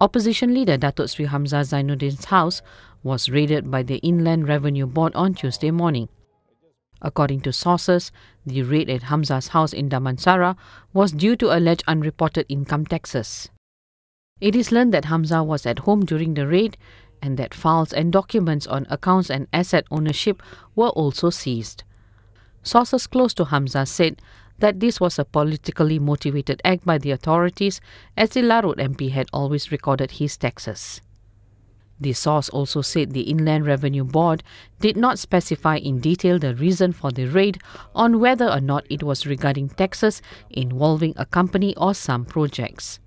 Opposition leader Datuk Seri Hamzah Zainuddin's house was raided by the Inland Revenue Board on Tuesday morning. According to sources, the raid at Hamzah's house in Damansara was due to alleged unreported income taxes. It is learned that Hamzah was at home during the raid and that files and documents on accounts and asset ownership were also seized. Sources close to Hamzah said that this was a politically motivated act by the authorities as the Larut MP had always recorded his taxes. The source also said the Inland Revenue Board did not specify in detail the reason for the raid on whether or not it was regarding taxes involving a company or some projects.